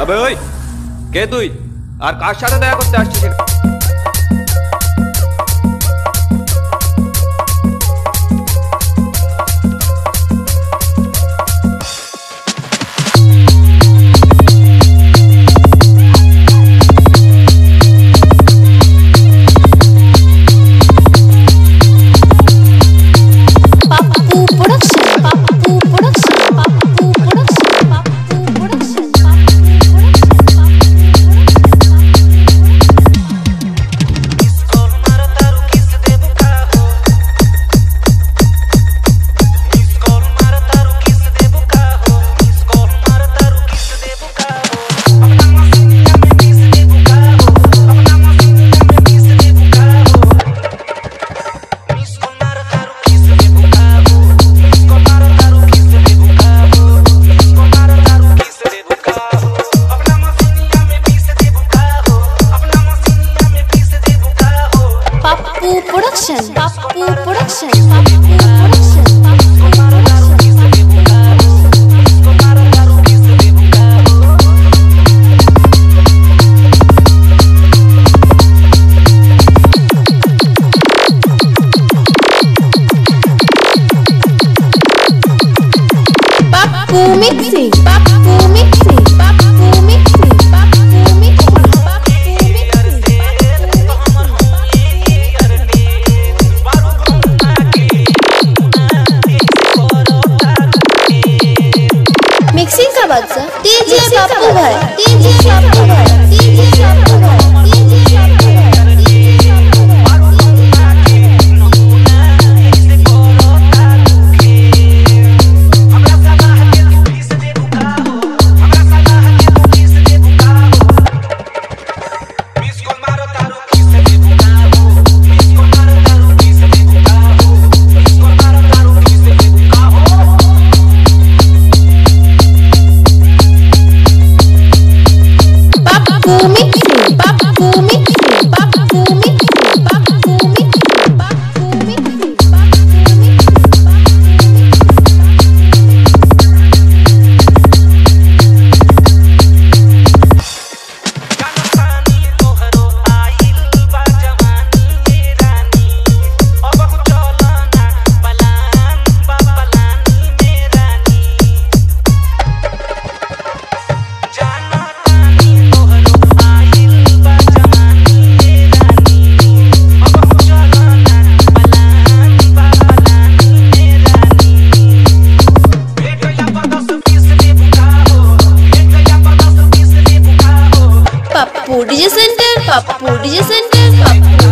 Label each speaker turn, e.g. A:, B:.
A: আবে ওই কে তুই? আর কার সাথে দেখা করতে আসছিস
B: Production, Papu Production, Papu Production. Mixing, Papu Mixing. Mixing का बक्सा डीजे पप्पू भाई डीजे पप्पू भाई DJ Pappu Pappu DJ centre Pappu DJ centre Pappu